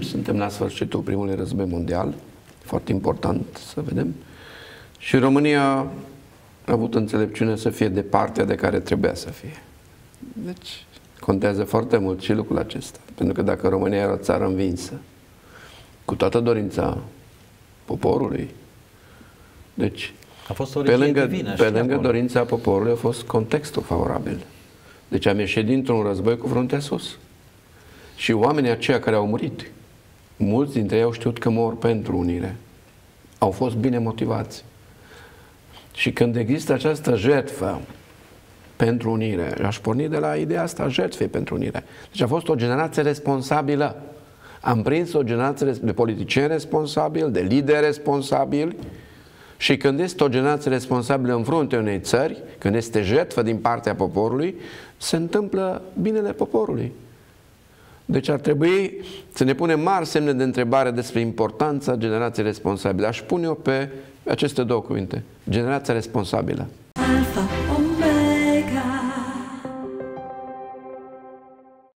Suntem la sfârșitul primului război mondial, foarte important să vedem. Și România a avut înțelepciune să fie de partea de care trebuia să fie. Deci contează foarte mult și lucrul acesta. Pentru că dacă România era o țară învinsă, cu toată dorința poporului, deci a fost o pe lângă, divină, pe lângă dorința poporului a fost contextul favorabil. Deci am ieșit dintr-un război cu fruntea sus. Și oamenii aceia care au murit, mulți dintre ei au știut că mor pentru unire. Au fost bine motivați. Și când există această jertfă pentru unire, aș porni de la ideea asta, jertfei pentru unire. Deci a fost o generație responsabilă. Am prins o generație de politicieni responsabili, de lideri responsabili, și când este o generație responsabilă în fruntea unei țări, când este jertfă din partea poporului, se întâmplă binele poporului. Deci ar trebui să ne punem mari semne de întrebare despre importanța generației responsabile. Aș pune-o pe aceste două cuvinte. Generația responsabilă. Alfa,